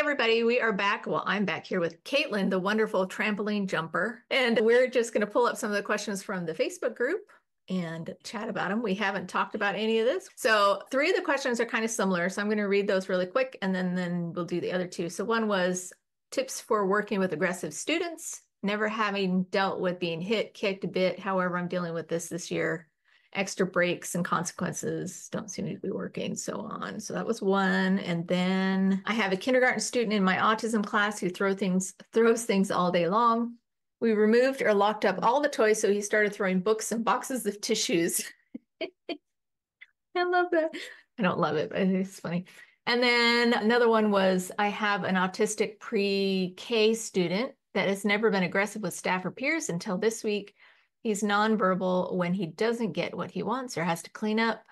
everybody, we are back. Well, I'm back here with Caitlin, the wonderful trampoline jumper. And we're just going to pull up some of the questions from the Facebook group and chat about them. We haven't talked about any of this. So three of the questions are kind of similar. So I'm going to read those really quick and then, then we'll do the other two. So one was tips for working with aggressive students, never having dealt with being hit, kicked, bit. However, I'm dealing with this this year extra breaks and consequences don't seem to be working, so on. So that was one. And then I have a kindergarten student in my autism class who throw things throws things all day long. We removed or locked up all the toys, so he started throwing books and boxes of tissues. I love that. I don't love it, but it's funny. And then another one was I have an autistic pre K student that has never been aggressive with staff or peers until this week. He's nonverbal when he doesn't get what he wants or has to clean up,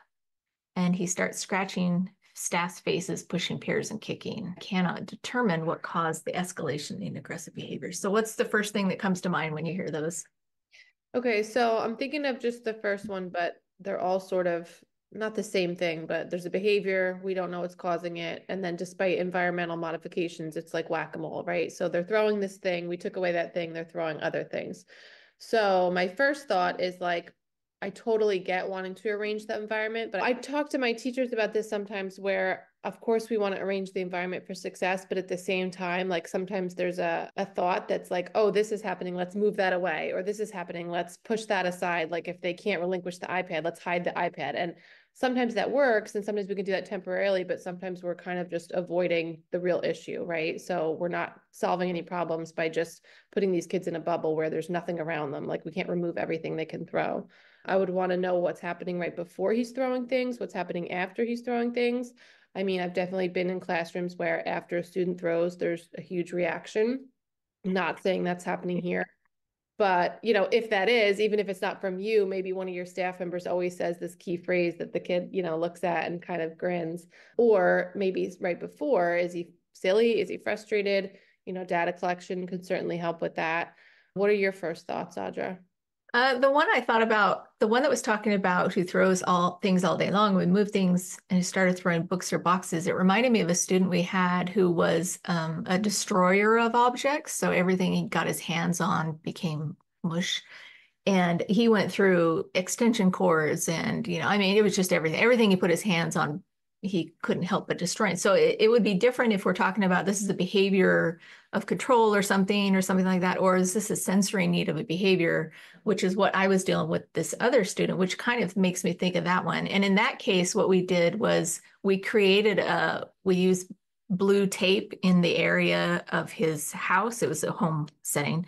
and he starts scratching staff's faces, pushing peers, and kicking. Cannot determine what caused the escalation in aggressive behavior. So, what's the first thing that comes to mind when you hear those? Okay, so I'm thinking of just the first one, but they're all sort of not the same thing, but there's a behavior, we don't know what's causing it. And then despite environmental modifications, it's like whack a mole, right? So they're throwing this thing, we took away that thing, they're throwing other things. So my first thought is like, I totally get wanting to arrange the environment, but I talk to my teachers about this sometimes where of course we want to arrange the environment for success, but at the same time, like sometimes there's a, a thought that's like, oh, this is happening, let's move that away, or this is happening, let's push that aside. Like if they can't relinquish the iPad, let's hide the iPad. And sometimes that works and sometimes we can do that temporarily but sometimes we're kind of just avoiding the real issue right? So we're not solving any problems by just putting these kids in a bubble where there's nothing around them like we can't remove everything they can throw. I would want to know what's happening right before he's throwing things what's happening after he's throwing things. I mean i've definitely been in classrooms where after a student throws there's a huge reaction. I'm not saying that's happening here but, you know, if that is, even if it's not from you, maybe one of your staff members always says this key phrase that the kid, you know, looks at and kind of grins. Or maybe right before, is he silly? Is he frustrated? You know, data collection could certainly help with that. What are your first thoughts, Audra? Uh, the one I thought about, the one that was talking about who throws all things all day long, we move things and he started throwing books or boxes. It reminded me of a student we had who was um, a destroyer of objects. So everything he got his hands on became mush. And he went through extension cords and, you know, I mean, it was just everything. Everything he put his hands on he couldn't help but destroy it. So it, it, would be different if we're talking about this is a behavior of control or something or something like that, or is this a sensory need of a behavior, which is what I was dealing with this other student, which kind of makes me think of that one. And in that case, what we did was we created a, we used blue tape in the area of his house. It was a home setting.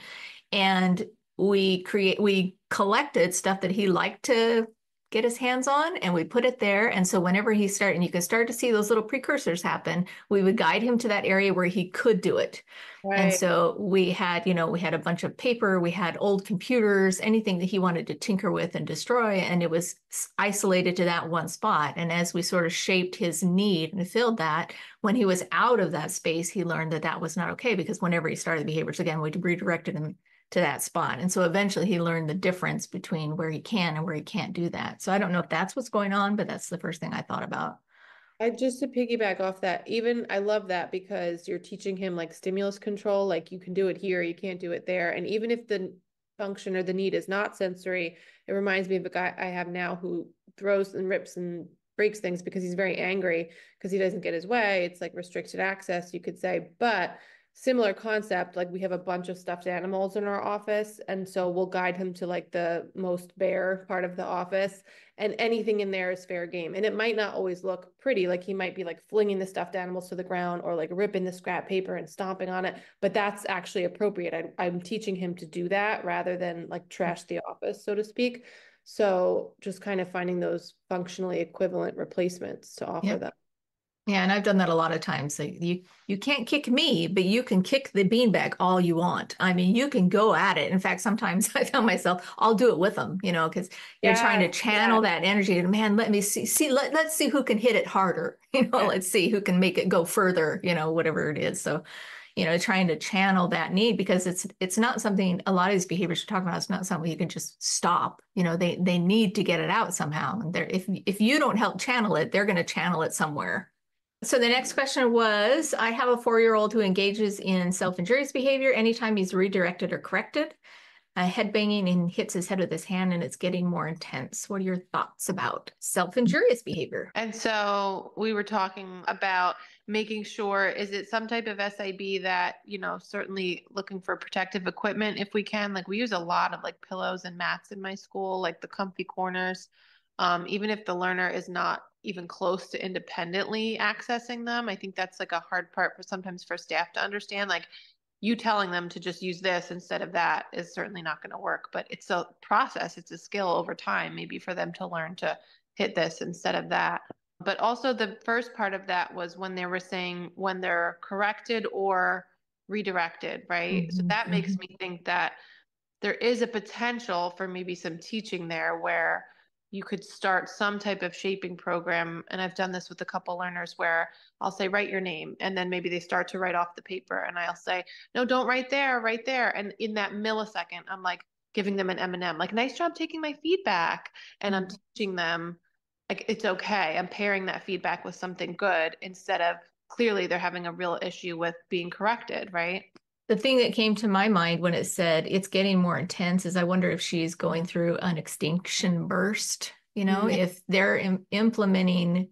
And we create, we collected stuff that he liked to get his hands on and we put it there. And so whenever he started, and you can start to see those little precursors happen, we would guide him to that area where he could do it. Right. And so we had, you know, we had a bunch of paper, we had old computers, anything that he wanted to tinker with and destroy. And it was isolated to that one spot. And as we sort of shaped his need and filled that, when he was out of that space, he learned that that was not okay because whenever he started behaviors again, we redirected him to that spot. And so eventually he learned the difference between where he can and where he can't do that. So I don't know if that's what's going on, but that's the first thing I thought about. I just to piggyback off that, even I love that because you're teaching him like stimulus control, like you can do it here, you can't do it there. And even if the function or the need is not sensory, it reminds me of a guy I have now who throws and rips and breaks things because he's very angry because he doesn't get his way. It's like restricted access, you could say. But similar concept like we have a bunch of stuffed animals in our office and so we'll guide him to like the most bare part of the office and anything in there is fair game and it might not always look pretty like he might be like flinging the stuffed animals to the ground or like ripping the scrap paper and stomping on it but that's actually appropriate I, i'm teaching him to do that rather than like trash the office so to speak so just kind of finding those functionally equivalent replacements to offer them yeah, and I've done that a lot of times. So you you can't kick me, but you can kick the beanbag all you want. I mean, you can go at it. In fact, sometimes I found myself I'll do it with them, you know, because you're trying to channel yeah. that energy. And man, let me see, see, let, let's see who can hit it harder. You know, yeah. let's see who can make it go further, you know, whatever it is. So, you know, trying to channel that need because it's it's not something a lot of these behaviors you're talking about, it's not something you can just stop. You know, they they need to get it out somehow. And they're if if you don't help channel it, they're gonna channel it somewhere So the next question was I have a four year old who engages in self injurious behavior anytime he's redirected or corrected. Head banging and hits his head with his hand, and it's getting more intense. What are your thoughts about self injurious behavior? And so we were talking about making sure is it some type of SIB that, you know, certainly looking for protective equipment if we can. Like we use a lot of like pillows and mats in my school, like the comfy corners. Um, even if the learner is not even close to independently accessing them. I think that's like a hard part for sometimes for staff to understand. Like you telling them to just use this instead of that is certainly not going to work, but it's a process, it's a skill over time, maybe for them to learn to hit this instead of that. But also, the first part of that was when they were saying when they're corrected or redirected, right? Mm-hmm. So that mm-hmm. makes me think that there is a potential for maybe some teaching there where you could start some type of shaping program. And I've done this with a couple learners where I'll say, write your name. And then maybe they start to write off the paper. And I'll say, no, don't write there, right there. And in that millisecond, I'm like giving them an M&M, like, nice job taking my feedback. And I'm teaching them, like, it's okay. I'm pairing that feedback with something good instead of clearly they're having a real issue with being corrected, right? The thing that came to my mind when it said it's getting more intense is I wonder if she's going through an extinction burst. You know, mm-hmm. if they're Im- implementing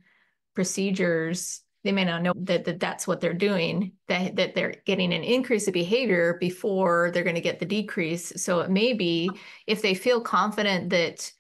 procedures, they may not know that, that that's what they're doing, that, that they're getting an increase of behavior before they're going to get the decrease. So it may be if they feel confident that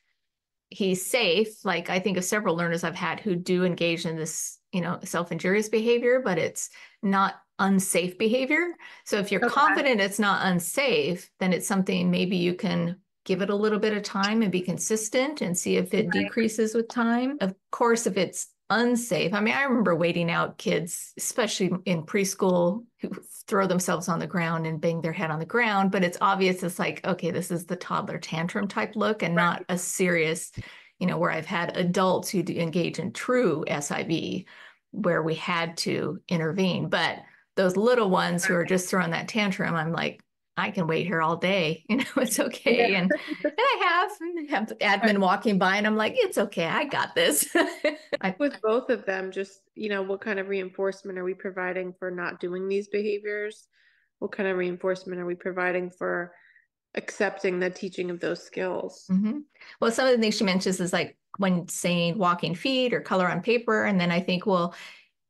he's safe, like I think of several learners I've had who do engage in this, you know, self injurious behavior, but it's not unsafe behavior. So if you're okay. confident it's not unsafe, then it's something maybe you can give it a little bit of time and be consistent and see if it right. decreases with time. Of course, if it's unsafe, I mean, I remember waiting out kids, especially in preschool, who throw themselves on the ground and bang their head on the ground. But it's obvious it's like, okay, this is the toddler tantrum type look and right. not a serious, you know, where I've had adults who engage in true SIB where we had to intervene. But those little ones who are just throwing that tantrum, I'm like, I can wait here all day. You know, it's okay. Yeah. And, and I have, have admin walking by and I'm like, it's okay. I got this. With both of them, just, you know, what kind of reinforcement are we providing for not doing these behaviors? What kind of reinforcement are we providing for accepting the teaching of those skills? Mm-hmm. Well, some of the things she mentions is like when saying walking feet or color on paper. And then I think, well,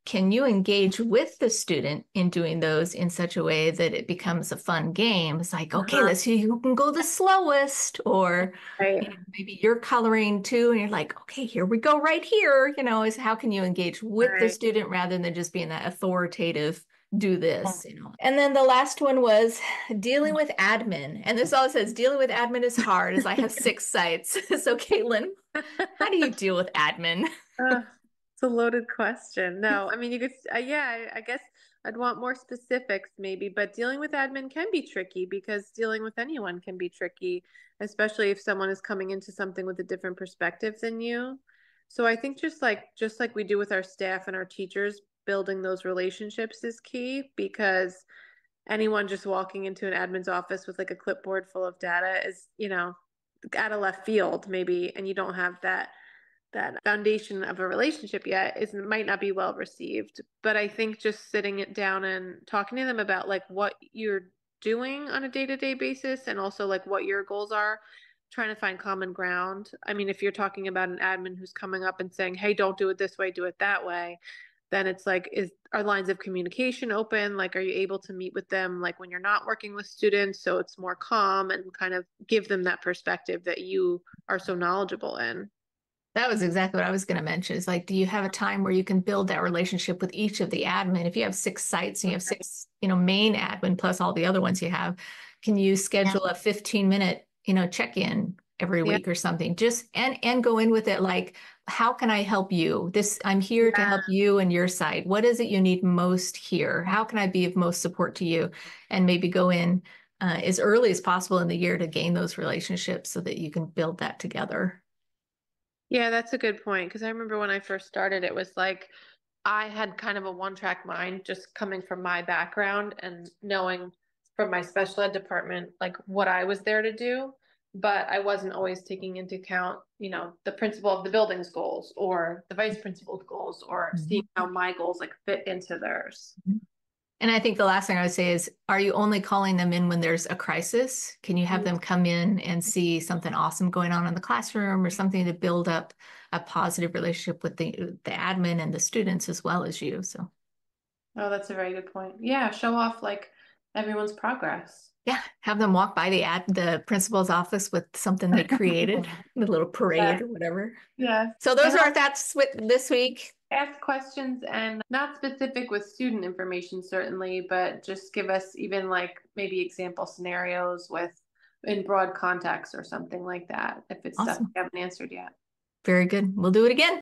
can you engage with the student in doing those in such a way that it becomes a fun game? It's like, okay, uh-huh. let's see who can go the slowest, or right. you know, maybe you're coloring too, and you're like, okay, here we go, right here. You know, is how can you engage with right. the student rather than just being that authoritative do this, you know. And then the last one was dealing with admin. And this all says dealing with admin is hard as I have six sites. so Caitlin, how do you deal with admin? Uh, it's a loaded question. No, I mean, you could, uh, yeah, I, I guess I'd want more specifics maybe, but dealing with admin can be tricky because dealing with anyone can be tricky, especially if someone is coming into something with a different perspective than you. So I think just like just like we do with our staff and our teachers, building those relationships is key because anyone just walking into an admin's office with like a clipboard full of data is, you know, out of left field maybe and you don't have that that foundation of a relationship yet is might not be well received. But i think just sitting it down and talking to them about like what you're doing on a day-to-day basis and also like what your goals are trying to find common ground. I mean if you're talking about an admin who's coming up and saying hey don't do it this way do it that way then it's like is our lines of communication open? Like are you able to meet with them like when you're not working with students so it's more calm and kind of give them that perspective that you are so knowledgeable in that was exactly what I was going to mention. Is like, do you have a time where you can build that relationship with each of the admin? If you have six sites and you have six, you know, main admin plus all the other ones you have, can you schedule yeah. a 15 minute, you know, check in every week yeah. or something? Just and and go in with it like, how can I help you? This I'm here yeah. to help you and your side. What is it you need most here? How can I be of most support to you? And maybe go in uh, as early as possible in the year to gain those relationships so that you can build that together. Yeah, that's a good point. Because I remember when I first started, it was like I had kind of a one track mind just coming from my background and knowing from my special ed department, like what I was there to do. but I wasn't always taking into account, you know, the principal of the building's goals or the vice principal's goals or Mhm. seeing how my goals like fit into theirs. And I think the last thing I would say is, are you only calling them in when there's a crisis? Can you have Mhm. them come in and see something awesome going on in the classroom or something to build up a positive relationship with the the admin and the students as well as you? So Oh, that's a very good point. Yeah, show off like everyone's progress. yeah, have them walk by the ad the principal's office with something they created, the little parade or whatever. Yeah. So those are our thoughts with this week. Ask questions and not specific with student information, certainly, but just give us even like maybe example scenarios with in broad context or something like that if it's stuff we haven't answered yet. Very good. We'll do it again.